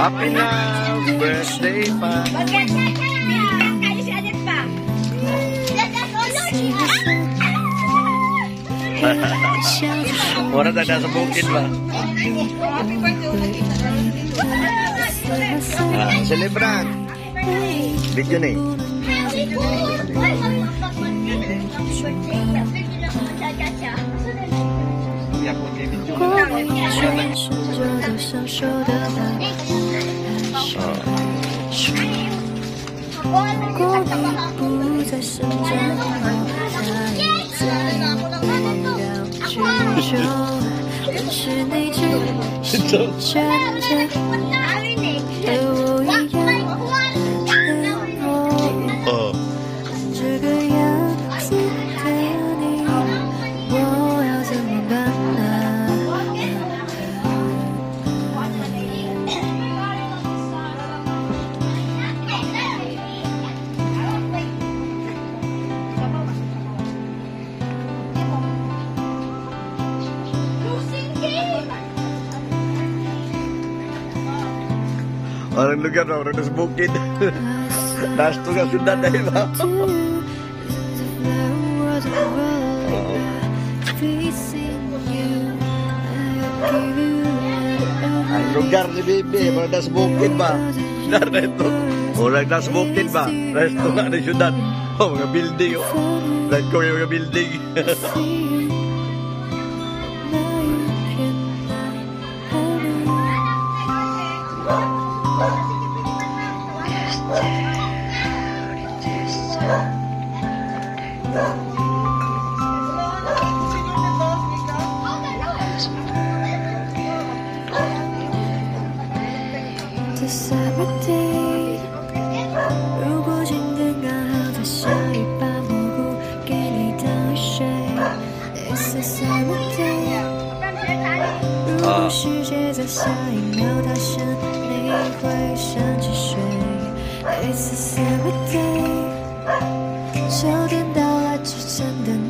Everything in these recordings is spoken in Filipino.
Happy now, birthday pa. Orang tak ada sebungkit pak. Ah. Video ni. Ya, birthday 过你全世界都享受的答案，还是如果你不再生长的话，再再不要追求，认识你只是渐。？Orang lugar na, orang nasa bukid. Nasa to ka sundan na iba. Ang lugar ni Bibi, orang nasa bukid ba? Dari ito. Orang nasa bukid ba? Resto nga na syudad. Oh, mga building. Oh. Lahat ko yung mga building. 젖은 다. 주찬단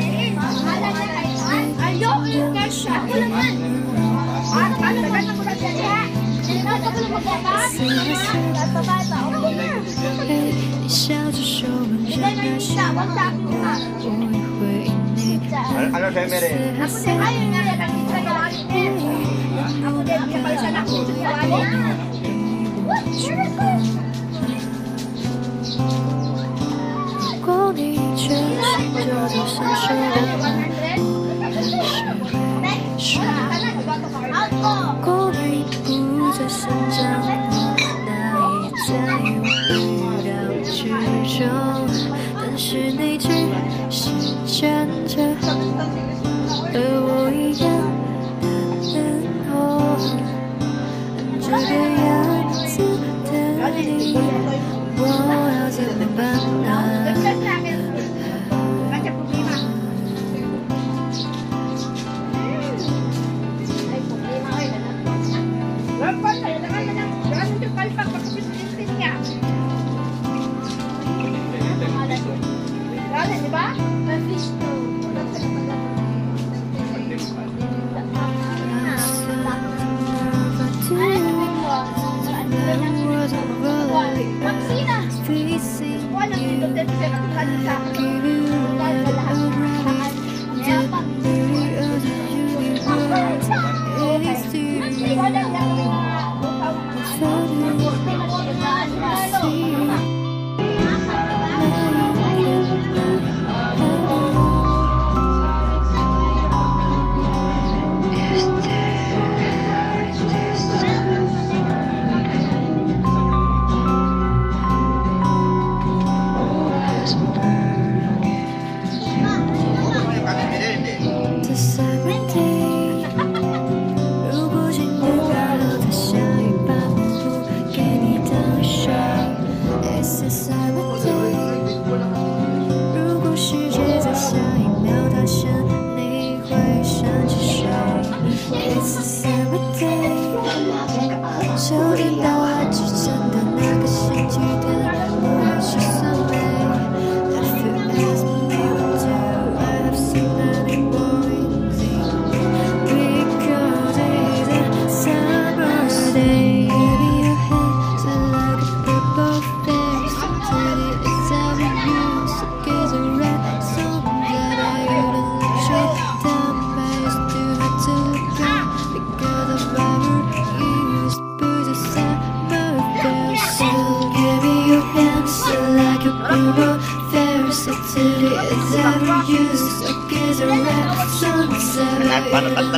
如果一切真的结束了，是结束？如果你不再想家。是你只是站着，和我一样的灯火，这个样子的你，我要怎么办呢？Gracias. Nagpanatanta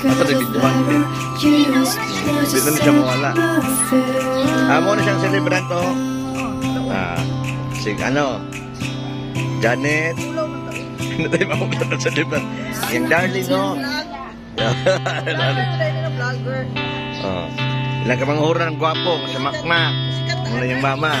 Dapat nagtigwan Dito na siya mawala Amo na siyang celebranto ah, Sig ano Janet Natay pa kung sa celebranto Yung darling no Darling Oh Ilang ka mga hura ng gwapo, sa makmak. Ang yung mama.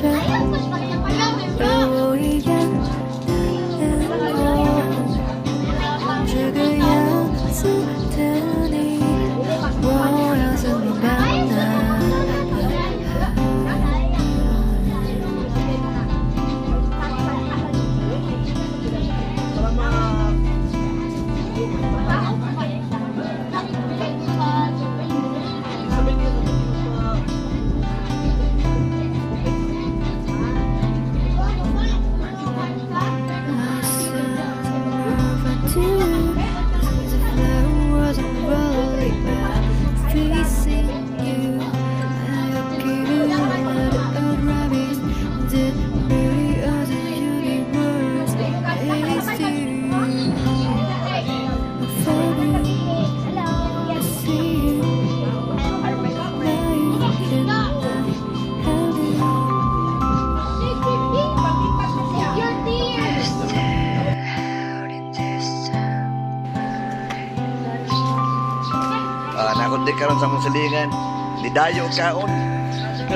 siya Pero iyan sa mong silingan. Lidayo kaon. Oh.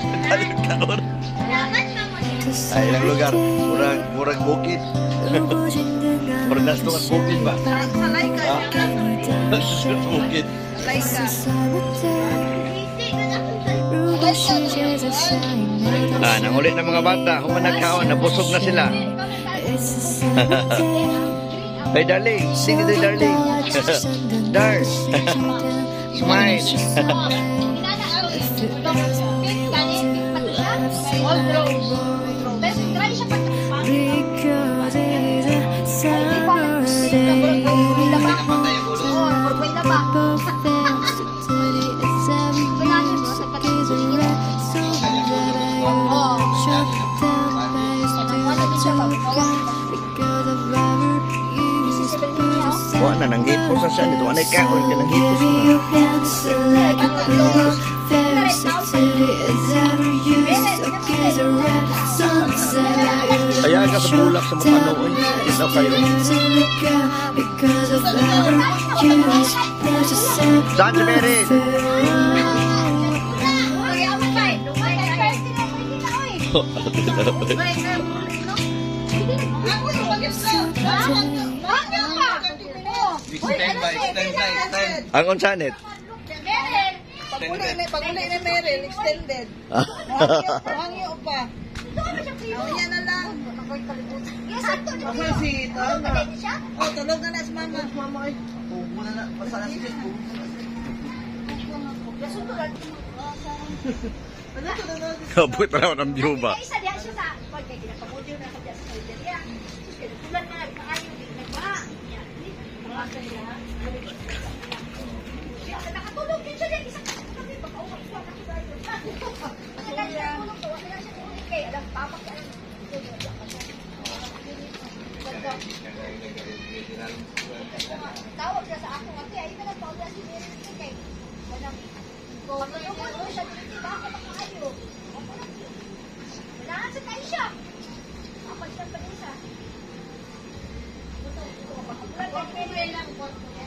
Lidayo kaon. Oh. Ay, ilang lugar. Murag, murag bukid. murag nasto ang bukid ba? bukid. Ah, nanguli ng mga bata. Humanag kaon. Nabusog na sila. Hey darling, sing it darling. Dar. it's mine. All grown. Siya nito. Anay ka, wala ka nang hipos sunset Kaya ka sa bulak sa mapanoon. Ito kayo. Saan si Mary? Ang unsanit? Pag-uli na, pag-uli na meron, extended. Mahangyo pa. Oh, yan na lang. Ako si Tama. Oh, tulog na na si Mama. Mama ay. Pugo na na. Pasala si Jess. Pugo na na. Kabut na naman ang biyuba. Isa diyan sa pagkay na sa diyan na nagkaayo din nagba. Yan. Mga. Tawag siya sa ako kasi ay ka nagtawag na si Mary ko kay walang ko. Pagkakuan ko siya dito, bakit ako. Wala sa tayo siya. Ako siya pa rin siya. Wala ka pwede.